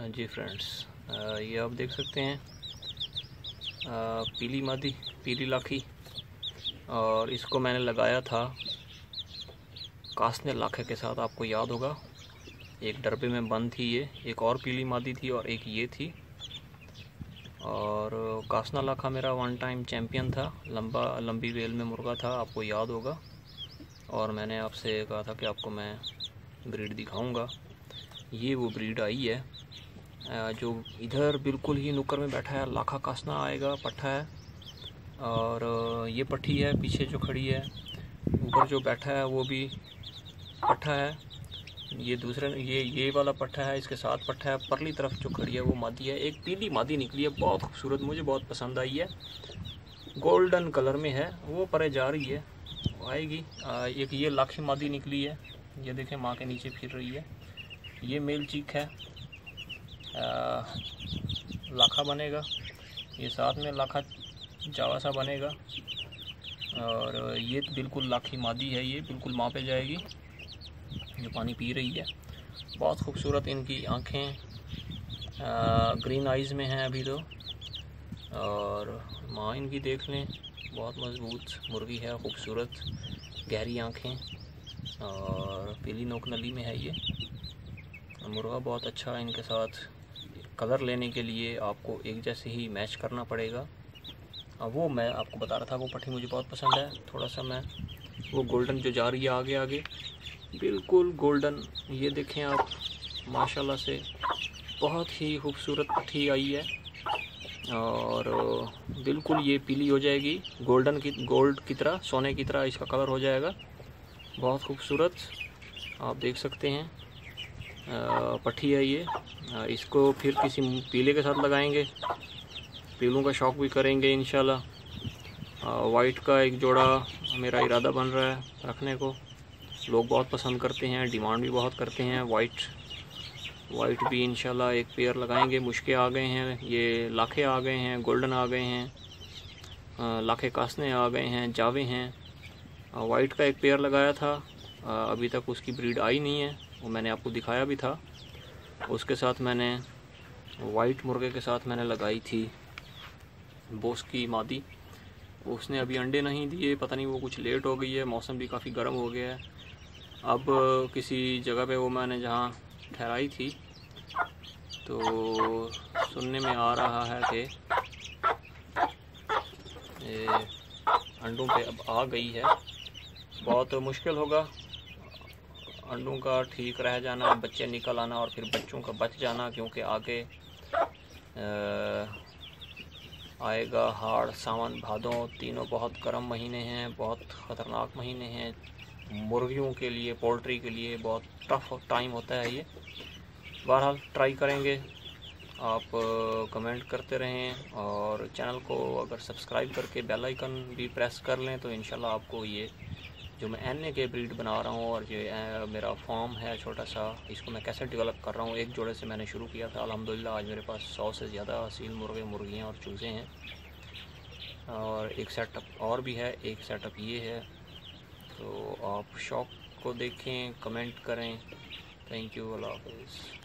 हाँ जी फ्रेंड्स ये आप देख सकते हैं आ, पीली मादी पीली लाखी और इसको मैंने लगाया था कासने लाखे के साथ आपको याद होगा। एक डरबे में बंद थी ये एक और पीली मादी थी और एक ये थी। और कासना लाखा मेरा वन टाइम चैम्पियन था लंबा लंबी वेल में मुर्गा था आपको याद होगा। और मैंने आपसे कहा था कि आपको मैं ब्रीड दिखाऊँगा। ये वो ब्रीड आई है जो इधर बिल्कुल ही नुक्कर में बैठा है लाखा कासना आएगा पट्ठा है। और ये पट्टी है पीछे जो खड़ी है ऊपर जो बैठा है वो भी पट्ठा है। ये दूसरे ये ये वाला पट्ठा है इसके साथ पट्ठा है परली तरफ़ जो खड़ी है वो मादी है। एक पीली मादी निकली है बहुत खूबसूरत मुझे बहुत पसंद आई है। गोल्डन कलर में है वो परे जा रही है आएगी। आ, एक ये लाखी मादी निकली है ये देखें माँ के नीचे फिर रही है। ये मेल चीक है लाखा बनेगा। ये साथ में लाखा जावा सा बनेगा। और ये तो बिल्कुल लाखी मादी है ये, बिल्कुल माँ पे जाएगी। जो पानी पी रही है। बहुत खूबसूरत इनकी आँखें ग्रीन आइज़ में हैं अभी तो। और माँ इनकी देख लें, बहुत मज़बूत मुर्गी है, खूबसूरत, गहरी आँखें। और पीली नोक नली में है ये। मुर्गा बहुत अच्छा इनके साथ। कलर लेने के लिए आपको एक जैसे ही मैच करना पड़ेगा। अब वो मैं आपको बता रहा था, वो पट्टी मुझे बहुत पसंद है। थोड़ा सा मैं, वो गोल्डन जो जा रही है आगे आगे। बिल्कुल गोल्डन ये देखें आप, माशाल्लाह से बहुत ही खूबसूरत पट्टी आई है। और, बिल्कुल ये पीली हो जाएगी गोल्डन की गोल्ड की तरह, सोने की तरह इसका कलर हो जाएगा। बहुत खूबसूरत, आप देख सकते हैं। पट्टी है ये। इसको फिर किसी पीले के साथ लगाएँगे। पीलों का शौक भी करेंगे इन वाइट का एक जोड़ा मेरा इरादा बन रहा है रखने को। लोग बहुत पसंद करते हैं डिमांड भी बहुत करते हैं। वाइट वाइट भी इन एक पेयर लगाएँगे। मुश्के आ गए हैं, ये लाखे आ गए हैं गोल्डन आ गए हैं। लाखे कासने आ गए हैं, जावे हैं। वाइट का एक पेयर लगाया था। अभी तक उसकी ब्रीड आई नहीं है। वो मैंने आपको दिखाया भी था। उसके साथ मैंने वाइट मुर्गे के साथ मैंने लगाई थी बोस की मादी। उसने अभी अंडे नहीं दिए, पता नहीं वो कुछ लेट हो गई है, मौसम भी काफ़ी गर्म हो गया है। अब किसी जगह पे वो मैंने जहाँ ठहराई थी तो सुनने में आ रहा है कि अंडों पे अब आ गई है। बहुत मुश्किल होगा। अंडों का ठीक रह जाना, बच्चे निकल आना और फिर बच्चों का बच जाना, क्योंकि आगे आएगा हाड़, सावन, भादों, तीनों बहुत गर्म महीने हैं, बहुत ख़तरनाक महीने हैं। मुर्गियों के लिए, पोल्ट्री के लिए बहुत टफ टाइम होता है ये। बहरहाल ट्राई करेंगे। आप कमेंट करते रहें और चैनल को अगर सब्सक्राइब करके बेल आइकन भी प्रेस कर लें तो इंशाल्लाह आपको ये जो मैं एनए के ब्रीड बना रहा हूँ और ये मेरा फॉर्म है छोटा सा, इसको मैं कैसे डेवलप कर रहा हूँ, एक जोड़े से मैंने शुरू किया था। अल्हम्दुलिल्लाह, आज मेरे पास सौ से ज़्यादा असील मुर्गे, मुर्गियाँ और चूज़े हैं। और एक सेटअप और भी है, एक सेटअप ये है। तो आप शौक को देखें कमेंट करें। थैंक यू अल्लाह हाफिज़